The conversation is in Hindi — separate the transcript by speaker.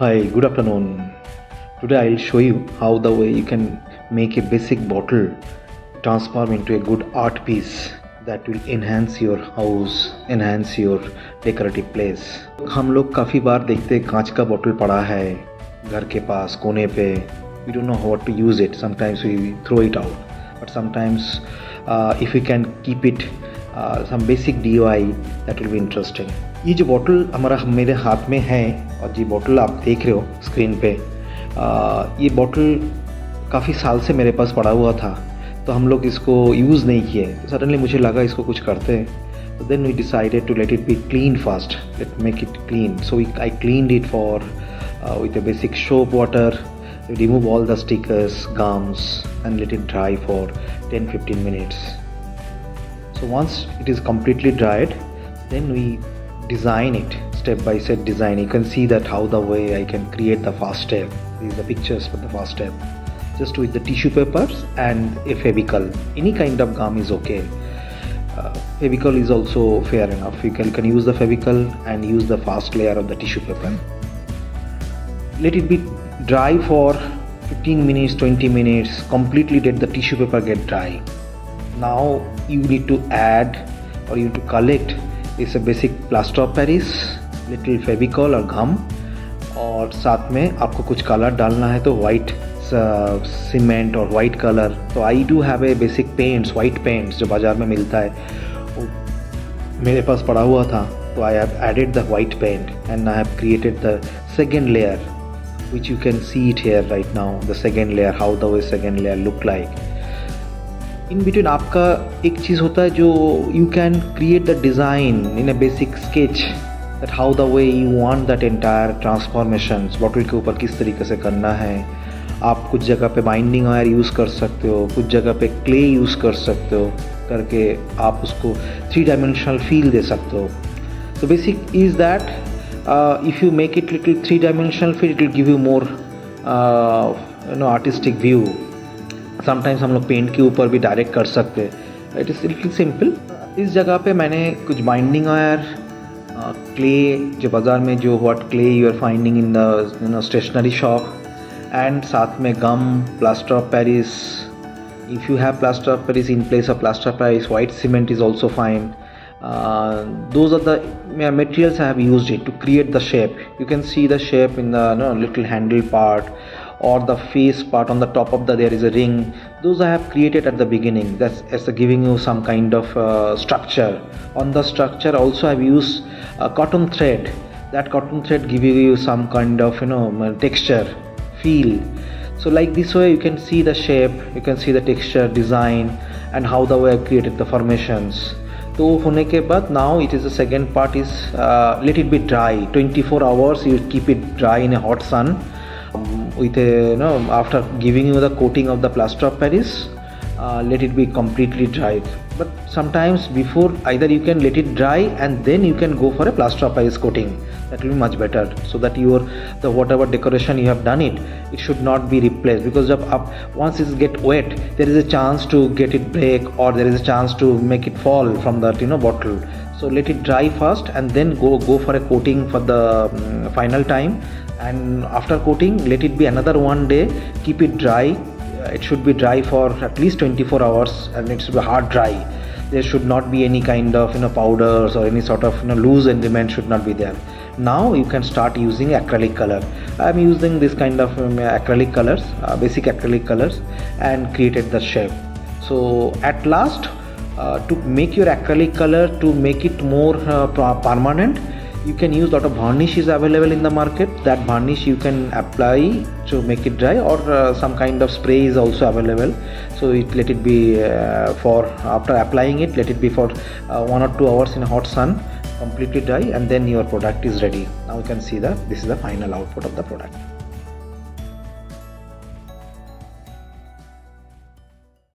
Speaker 1: Hi, good afternoon. Today I'll show you how the way you can make a basic bottle transform into a good art piece that will enhance your house, enhance your decorative place. हम लोग काफ़ी बार देखते हैं कांच का बॉटल पड़ा है घर के पास कोने पे we don't know how to use it sometimes we throw it out but sometimes uh, if we can keep it basic D basic DIY that will be interesting. ये जो बॉटल हमारा मेरे हाथ में है और ये बॉटल आप देख रहे हो स्क्रीन पे आ, ये बॉटल काफ़ी साल से मेरे पास पड़ा हुआ था तो हम लोग इसको यूज़ नहीं किए। तो सडनली मुझे लगा इसको कुछ करते हैं। तो then we decided to let it be clean fast let make it clean so I clean it for with a basic soap water remove all the stickers gums and let it dry for 10-15 minutes. So once it is completely dried then we design it step by step design. You can see that how the way I can create the fast step. These are the pictures for the fast step. Just with the tissue papers and a fevicol any kind of gum is okay. Uh, fevicol is also fair enough. You can, can use the fevicol and use the fast layer of the tissue paper. Let it be dry for 15 minutes 20 minutes. Completely let the tissue paper get dry now you need to add or you need to collect is a basic plaster of paris little fevicol or gum और साथ में आपको कुछ कलर डालना है तो वाइट सीमेंट और वाइट कलर तो I do have a basic paints white paints जो बाज़ार में मिलता है मेरे पास पड़ा हुआ था तो I have added the white paint and I have created the second layer which you can see it here right now the second layer how the second layer look like in between आपका एक चीज़ होता है जो you can create the design in a basic sketch that how the way you want that entire transformation bottle के ऊपर किस तरीके से करना है। आप कुछ जगह पे बाइंडिंग आयर यूज़ कर सकते हो, कुछ जगह पे क्ले यूज़ कर सकते हो, करके आप उसको थ्री डायमेंशनल फील दे सकते हो। तो basic is that if you make it little three dimensional feel it will give you more you know artistic view sometimes हम लोग पेंट के ऊपर भी डायरेक्ट कर सकते हैं। इट इज़ लिटिल सिंपल इस जगह पे मैंने कुछ बाइंडिंग आयर क्ले जो बाज़ार में जो what clay you are finding in do know stationery shop and साथ में gum plaster of Paris if you have plaster of Paris in place of plaster of Paris white cement is also fine those are the materials I have use it to create the shape you can see the shape in detail handle part or the face part on the top of the there is a ring those I have created at the beginning that's as giving you some kind of uh, structure on the structure also I've used a cotton thread that cotton thread giving you some kind of you know texture feel so like this way you can see the shape you can see the texture design and how the way I created the formations तो होने के बाद now it is the second part is let it be dry 24 hours you keep it dry in a hot sun with a you know after giving you the coating of the plaster of paris uh, let it be completely dried but sometimes before either you can let it dry and then you can go for a plaster of paris coating. That will be much better. So that your the whatever decoration you have done it it should not be replaced because of once it get wet there is a chance to get it break or there is a chance to make it fall from that you know bottle. So let it dry first and then go go for a coating for the um, final time and after coating let it be another one day. Keep it dry. It should be dry for at least 24 hours and it should be hard dry. There should not be any kind of you know powders or any sort of you know loose element should not be there. Now you can start using acrylic color. I'm using this kind of um, acrylic colors uh, basic acrylic colors and created the shape. So at last uh, to make your acrylic color to make it more uh, permanent you can use lot of varnish is available in the market. That varnish you can apply to make it dry or uh, some kind of spray is also available. So it let it be uh, for after applying it let it be for uh, one or two hours in hot sun completely dry and then your product is ready. Now you can see that this is the final output of the product